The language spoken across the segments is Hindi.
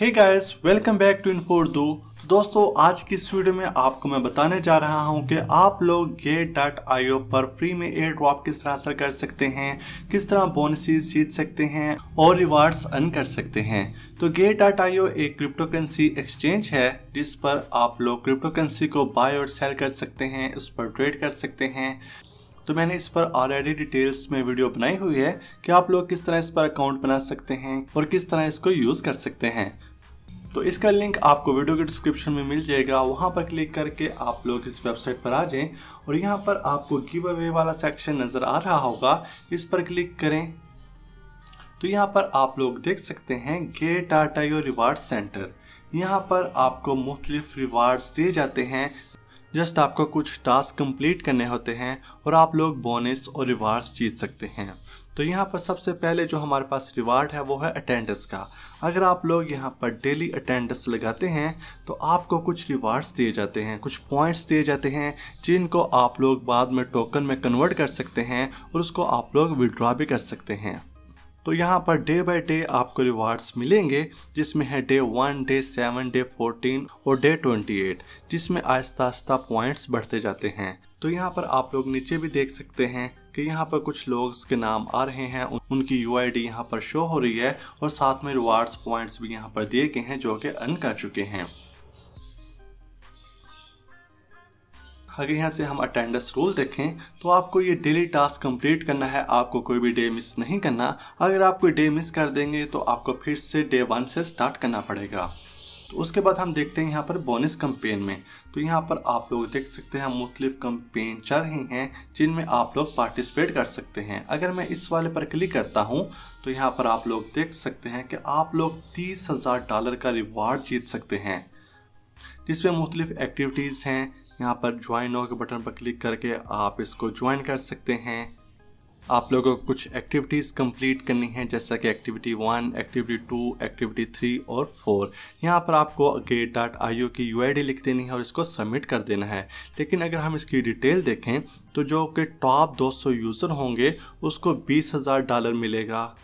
Hey guys welcome back to इनफोर दो दोस्तों, आज की इस वीडियो में आपको मैं बताने जा रहा हूँ कि आप लोग गेट डॉट आईओ पर फ्री में एयर ड्रॉप किस तरह से कर सकते हैं, किस तरह बोनसेस जीत सकते हैं और रिवार्ड्स अर्न कर सकते हैं। तो गेट डॉट आईओ एक क्रिप्टो करेंसी एक्सचेंज है, जिस पर आप लोग क्रिप्टो करेंसी को बाय और सेल कर सकते हैं, उस पर ट्रेड कर सकते हैं। तो मैंने इस पर ऑलरेडी डिटेल्स में वीडियो बनाई हुई है कि आप लोग किस तरह इस पर अकाउंट बना सकते हैं और किस तरह इसको यूज़ कर सकते हैं। तो इसका लिंक आपको वीडियो के डिस्क्रिप्शन में मिल जाएगा। वहाँ पर क्लिक करके आप लोग इस वेबसाइट पर आ जाएँ और यहाँ पर आपको गिव अवे वाला सेक्शन नज़र आ रहा होगा। इस पर क्लिक करें। तो यहाँ पर आप लोग देख सकते हैं Gate data your reward centre यहाँ पर आपको मुख्तलिफ़ रिवार्ड्स दिए जाते हैं। जस्ट आपको कुछ टास्क कंप्लीट करने होते हैं और आप लोग बोनस और रिवार्ड्स जीत सकते हैं। तो यहाँ पर सबसे पहले जो हमारे पास रिवार्ड है, वो है अटेंडेंस का। अगर आप लोग यहाँ पर डेली अटेंडेंस लगाते हैं तो आपको कुछ रिवार्ड्स दिए जाते हैं, कुछ पॉइंट्स दिए जाते हैं, जिनको आप लोग बाद में टोकन में कन्वर्ट कर सकते हैं और उसको आप लोग विड्रॉ भी कर सकते हैं। तो यहाँ पर डे बाय डे आपको रिवार्ड्स मिलेंगे, जिसमें है day one day seven day fourteen और डे ट्वेंटी एट जिसमें आहिस्ता आहिस्ता पॉइंट्स बढ़ते जाते हैं। तो यहाँ पर आप लोग नीचे भी देख सकते हैं कि यहाँ पर कुछ लोग के नाम आ रहे हैं। उनकी यू आई डी यहाँ पर शो हो रही है और साथ में रिवार्ड्स पॉइंट्स भी यहाँ पर दिए गए हैं जो कि अर्न कर चुके हैं। अगर यहाँ से हम अटेंडेंस रूल देखें। तो आपको ये डेली टास्क कंप्लीट करना है, आपको कोई भी डे मिस नहीं करना। अगर आप कोई डे मिस कर देंगे तो आपको फिर से डे वन से स्टार्ट करना पड़ेगा। तो उसके बाद हम देखते हैं यहाँ पर बोनस कंपेन में। तो यहाँ पर आप लोग देख सकते हैं, मुख्तलिफ़ कंपेन चल रही हैं, जिनमें आप लोग पार्टिसिपेट कर सकते हैं। अगर मैं इस वाले पर क्लिक करता हूँ तो यहाँ पर आप लोग देख सकते हैं कि आप लोग तीस हज़ार डॉलर का रिवार्ड जीत सकते हैं। जिसमें मुख्तलिफ़ एक्टिविटीज़ हैं। यहाँ पर ज्वाइन हो के बटन पर क्लिक करके आप इसको ज्वाइन कर सकते हैं। आप लोगों को कुछ एक्टिविटीज़ कंप्लीट करनी है, जैसा कि activity one activity two activity three और फोर यहाँ पर आपको गेट डॉट आई की यूआईडी लिख देनी है और इसको सबमिट कर देना है। लेकिन अगर हम इसकी डिटेल देखें तो जो कि टॉप 200 यूज़र होंगे, उसको बीस हज़ार डॉलर मिलेगा।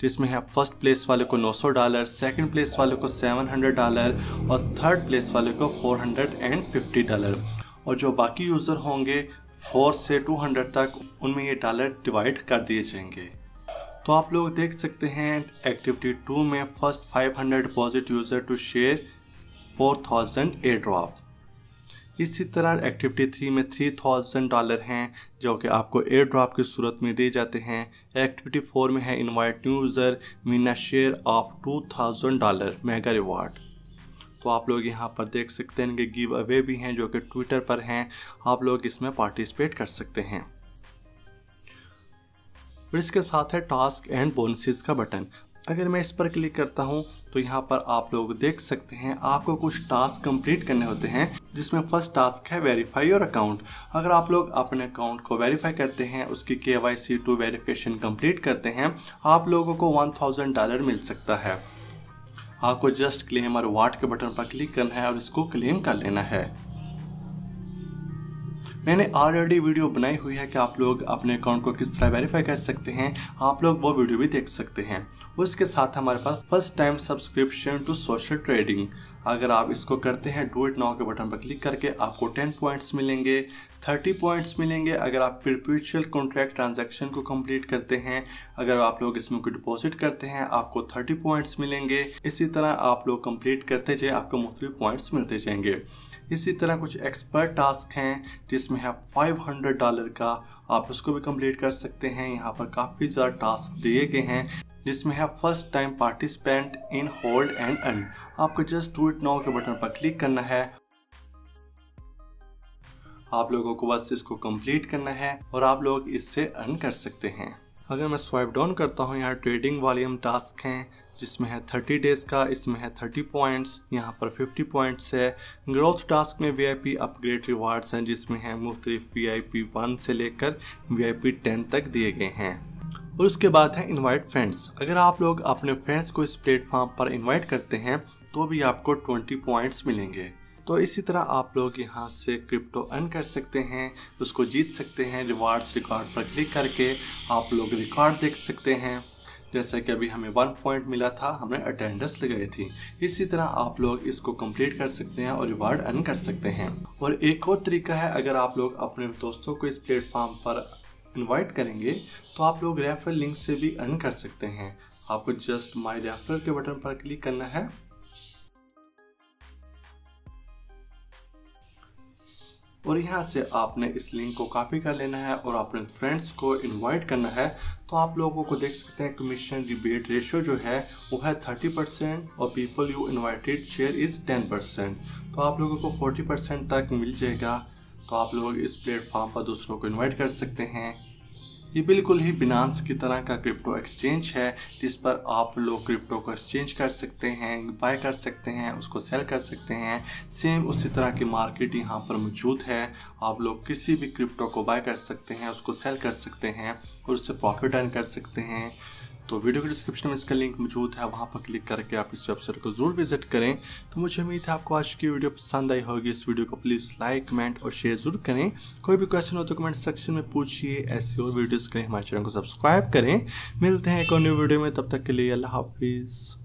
जिसमें है फ़र्स्ट प्लेस वाले को 900 डॉलर सेकंड प्लेस वाले को 700 डॉलर और थर्ड प्लेस वाले को 450 डॉलर और जो बाकी यूज़र होंगे फोर से 200 तक उनमें ये डॉलर डिवाइड कर दिए जाएँगे। तो आप लोग देख सकते हैं एक्टिविटी टू में first 500 deposit user to share 4000 air drop इसी तरह एक्टिविटी थ्री में थ्री थाउज़ेंड डॉलर हैं, जो कि आपको एयर ड्रॉप की सूरत में दिए जाते हैं। एक्टिविटी फोर में है invite new user Meena share of two thousand dollar mega reward तो आप लोग यहाँ पर देख सकते हैं इनके गिव अवे भी हैं, जो कि ट्विटर पर हैं। आप लोग इसमें पार्टिसिपेट कर सकते हैं। और इसके साथ है टास्क एंड बोनसेस का बटन अगर मैं इस पर क्लिक करता हूँ तो यहाँ पर आप लोग देख सकते हैं, आपको कुछ टास्क कंप्लीट करने होते हैं, जिसमें फ़र्स्ट टास्क है वेरीफाई योर अकाउंट अगर आप लोग अपने अकाउंट को वेरीफाई करते हैं, उसकी K Y C two verification complete करते हैं, आप लोगों को वन थाउज़ेंड डॉलर मिल सकता है। आपको जस्ट क्लेम और वाट के बटन पर क्लिक करना है और इसको क्लेम कर लेना है। मैंने ऑलरेडी वीडियो बनाई हुई है कि आप लोग अपने अकाउंट को किस तरह वेरीफाई कर सकते हैं। आप लोग वो वीडियो भी देख सकते हैं। उसके साथ हमारे पास first time subscription to social trading अगर आप इसको करते हैं, डू इट नाउ के बटन पर क्लिक करके आपको टेन पॉइंट्स मिलेंगे, थर्टी पॉइंट्स मिलेंगे। अगर आप परप्यूचुअल कॉन्ट्रैक्ट ट्रांजैक्शन को कंप्लीट करते हैं, अगर आप लोग इसमें कोई डिपॉजिट करते हैं, आपको थर्टी पॉइंट्स मिलेंगे। इसी तरह आप लोग कंप्लीट करते जाए, आपको मुख्तलिफ़ पॉइंट्स मिलते जाएँगे। इसी तरह कुछ एक्सपर्ट टास्क हैं, जिसमें है 500 डॉलर का आप उसको भी कंप्लीट कर सकते हैं। यहाँ पर काफ़ी ज़्यादा टास्क दिए गए हैं। जिसमें है first time participant in hold and earn आपको जस्ट टू इट नाउ के बटन पर क्लिक करना है। आप लोगों को बस इसको कंप्लीट करना है और आप लोग इससे अर्न कर सकते हैं। अगर मैं स्वाइप डाउन करता हूँ, यहाँ ट्रेडिंग वॉल्यूम टास्क हैं जिसमें है 30 डेज़ का, इसमें है 30 पॉइंट्स यहाँ पर 50 पॉइंट्स है। ग्रोथ टास्क में वीआईपी अपग्रेड रिवार्ड्स हैं, जिसमें है मुख्तलिफ़ वी आई पी वन से लेकर वी आई पी टेन तक दिए गए हैं। और उसके बाद है इनवाइट फ्रेंड्स अगर आप लोग अपने फ्रेंड्स को इस प्लेटफॉर्म पर इनवाइट करते हैं तो भी आपको 20 पॉइंट्स मिलेंगे। तो इसी तरह आप लोग यहाँ से क्रिप्टो अर्न कर सकते हैं, उसको जीत सकते हैं रिवार्ड्स रिकॉर्ड पर क्लिक करके आप लोग रिकॉर्ड देख सकते हैं। जैसा कि अभी हमें वन पॉइंट मिला था, हमने अटेंडेंस लगाई थी। इसी तरह आप लोग इसको कंप्लीट कर सकते हैं और रिवार्ड अर्न कर सकते हैं। और एक और तरीका है, अगर आप लोग अपने दोस्तों को इस प्लेटफॉर्म पर इनवाइट करेंगे तो आप लोग रेफरल लिंक से भी अर्न कर सकते हैं। आपको जस्ट माई रेफरल के बटन पर क्लिक करना है। और यहाँ से आपने इस लिंक को कॉपी कर लेना है और अपने फ्रेंड्स को इनवाइट करना है तो आप लोगों को देख सकते हैं कमीशन रिबेट रेशियो जो है, वो है थर्टी परसेंट और people you invited share is ten percent तो आप लोगों को फोर्टी परसेंट तक मिल जाएगा तो आप लोग इस प्लेटफॉर्म पर दूसरों को इन्वाइट कर सकते हैं। ये बिल्कुल ही बिनांस की तरह का क्रिप्टो एक्सचेंज है, जिस पर आप लोग क्रिप्टो को एक्सचेंज कर सकते हैं बाय कर सकते हैं, उसको सेल कर सकते हैं। सेम उसी तरह की मार्केट यहाँ पर मौजूद है। आप लोग किसी भी क्रिप्टो को बाय कर सकते हैं, उसको सेल कर सकते हैं और उससे प्रॉफिट अर्न कर सकते हैं। तो वीडियो के डिस्क्रिप्शन में इसका लिंक मौजूद है, वहाँ पर क्लिक करके आप इस वेबसाइट को ज़रूर विज़िट करें। तो मुझे उम्मीद है आपको आज की वीडियो पसंद आई होगी। इस वीडियो को प्लीज़ लाइक कमेंट और शेयर ज़रूर करें। कोई भी क्वेश्चन हो तो कमेंट सेक्शन में पूछिए। ऐसी और वीडियोज़ करें हमारे चैनल को सब्सक्राइब करें। मिलते हैं एक और न्यू वीडियो में। तब तक के लिए अल्लाह हाफिज़।